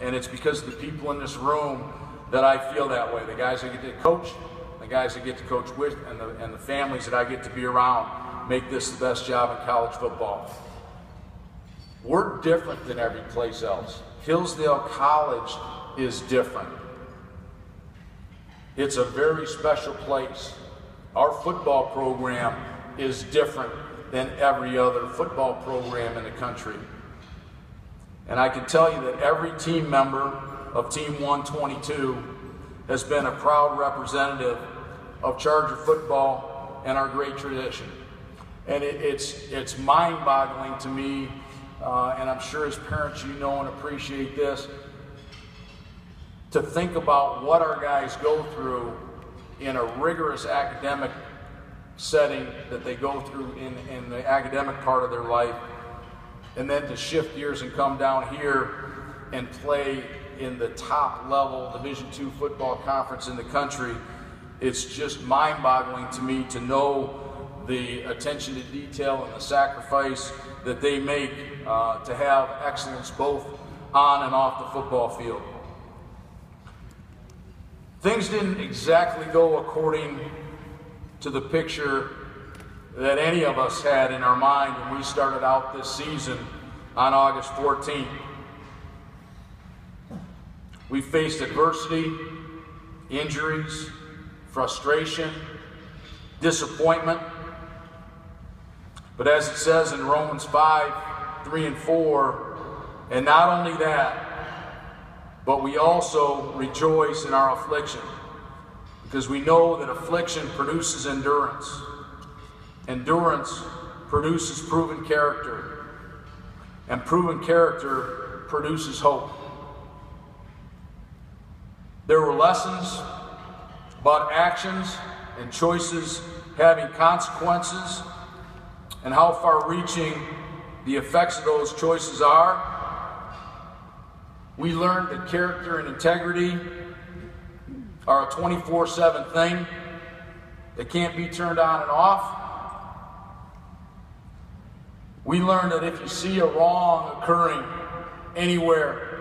and it's because of the people in this room that I feel that way. The guys I get to coach, the guys I get to coach with, and the, and the families that I get to be around make this the best job in college football. We're different than every place else. Hillsdale College is different. It's a very special place. Our football program is different than every other football program in the country. And I can tell you that every team member of Team 122 has been a proud representative of Charger football and our great tradition. And it, it's, it's mind boggling to me, uh, and I'm sure as parents you know and appreciate this, to think about what our guys go through in a rigorous academic setting that they go through in, in the academic part of their life, and then to shift gears and come down here and play in the top level Division II football conference in the country. It's just mind boggling to me to know the attention to detail and the sacrifice that they make uh, to have excellence both on and off the football field. Things didn't exactly go according to the picture that any of us had in our mind when we started out this season on August 14th. We faced adversity, injuries, frustration, disappointment. But as it says in Romans 5 3 and 4, and not only that, but we also rejoice in our affliction because we know that affliction produces endurance. Endurance produces proven character, and proven character produces hope. There were lessons about actions and choices having consequences and how far reaching the effects of those choices are. We learned that character and integrity are a 24 7 thing that can't be turned on and off. We learned that if you see a wrong occurring anywhere,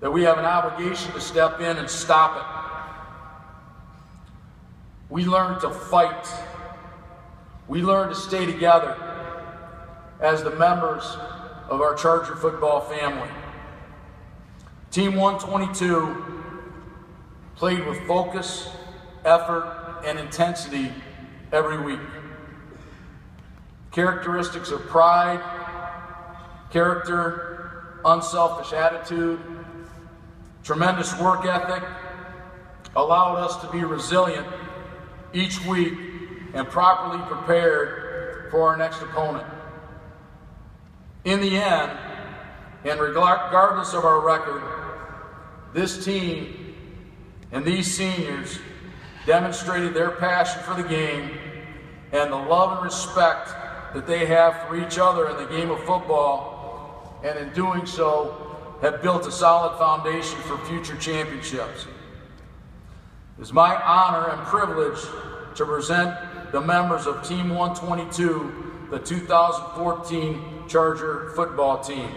that we have an obligation to step in and stop it. We learned to fight. We learned to stay together as the members of our Charger football family. Team 122 played with focus, effort, and intensity every week. Characteristics of pride, character, unselfish attitude, tremendous work ethic allowed us to be resilient each week and properly prepared for our next opponent. In the end, and regardless of our record, this team and these seniors demonstrated their passion for the game and the love and respect that they have for each other in the game of football, and in doing so, have built a solid foundation for future championships. It is my honor and privilege to present the members of Team 122, the 2014 Charger football team.